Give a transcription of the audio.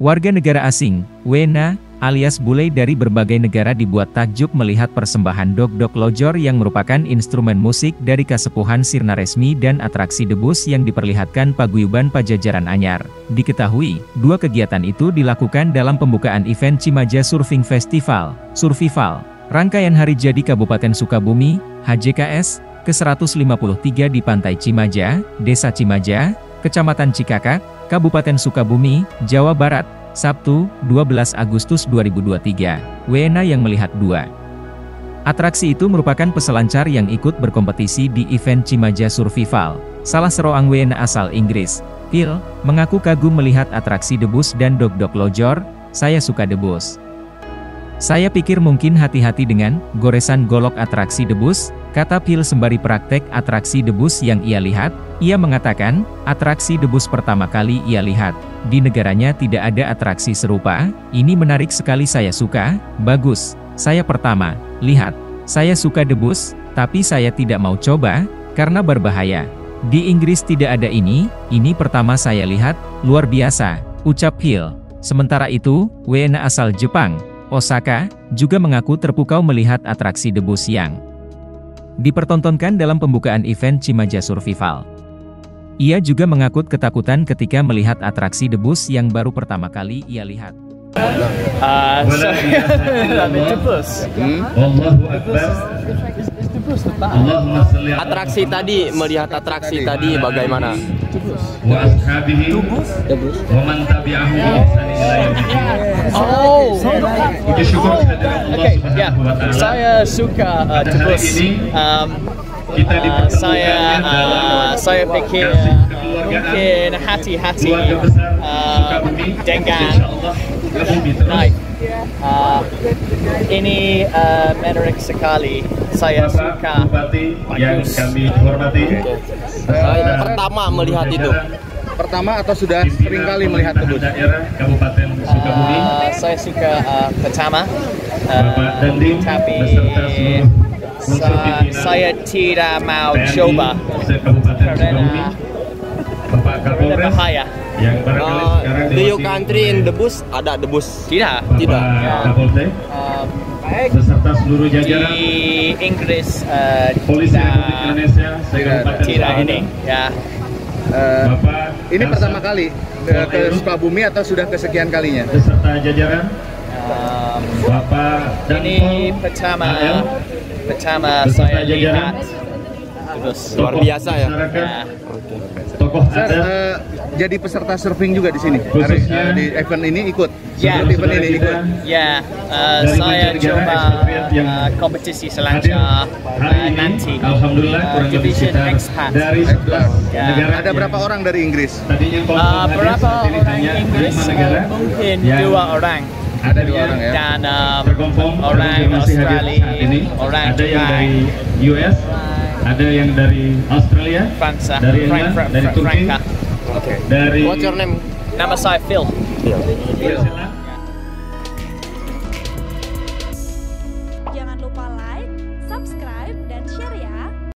Warga negara asing, WNA, alias bule dari berbagai negara dibuat takjub melihat persembahan dok-dok lojor yang merupakan instrumen musik dari kasepuhan sirna resmi dan atraksi debus yang diperlihatkan paguyuban Pajajaran Anyar. Diketahui, dua kegiatan itu dilakukan dalam pembukaan event Cimaja Surfing Festival, Survival, rangkaian hari jadi Kabupaten Sukabumi, HJKS, ke-153 di Pantai Cimaja, Desa Cimaja, Kecamatan Cikakak, Kabupaten Sukabumi, Jawa Barat, Sabtu, 12 Agustus 2023. Wena yang melihat dua. Atraksi itu merupakan peselancar yang ikut berkompetisi di event Cimaja Survival. Salah seorang Wena asal Inggris, Phil, mengaku kagum melihat atraksi debus dan dog-dog lojor, saya suka debus. Saya pikir mungkin hati-hati dengan goresan golok atraksi debus, kata Phil sembari praktek atraksi debus yang ia lihat. Ia mengatakan, atraksi debus pertama kali ia lihat. Di negaranya tidak ada atraksi serupa, ini menarik sekali saya suka, bagus. Saya pertama, lihat. Saya suka debus, tapi saya tidak mau coba, karena berbahaya. Di Inggris tidak ada ini, ini pertama saya lihat, luar biasa, ucap Phil. Sementara itu, Wena asal Jepang, Osaka, juga mengaku terpukau melihat atraksi debus yang dipertontonkan dalam pembukaan event Cimaja Survival. Ia juga mengaku ketakutan ketika melihat atraksi debus yang baru pertama kali ia lihat. Atraksi tadi, melihat atraksi tadi bagaimana? Oh, okay, ya. Saya suka uh, tebus. Um, uh, saya uh, saya pikir mungkin hati-hati uh, dengan naik. Uh, ini uh, menarik sekali. Saya suka. Yang kami hormati. Uh, pertama melihat itu. Pertama atau sudah sering kali melihat kebun? Kabupaten Sukabumi. Uh, saya suka uh, pertama. Uh, tapi sa saya tidak mau coba karena berbahaya. Yang barangkali Uh, sekarang do you country in debus? Ada debus? Tidak. Tidak. Bapak Kapolsek Um, beserta seluruh di jajaran Inggris uh, Polisi Republik tidak Indonesia se-Kabupaten tidak Sukabumi. ini ya. Eh, Bapak ini pertama kali eh, ke Sukabumi atau sudah kesekian kalinya? beserta jajaran Um, Bapak dan ini pertama pertama saya lihat Luar biasa ya. ya. tokoh Sir, adat eh, jadi peserta surfing juga di sini. Hari, eh, di event ini ikut. Ya. Ikut event ini ikut. Ya, uh, saya coba uh, kompetisi selancar hari uh, nanti. Alhamdulillah Uh, kurang lebih division sekitar expat. dari 11 Ya. negara Ada berapa orang dari Inggris? Uh, berapa orang Inggris? lima negara Uh, mungkin yang dua orang. Ada dua orang ya. Dan um, orang Australia, orang ada yang Jepang, dari US ada yang dari Australia Fransa, dari Frank, England Frank, dari Frank, Turki Franka. Oke. dari What's your name? Nama saya Phil. New Zealand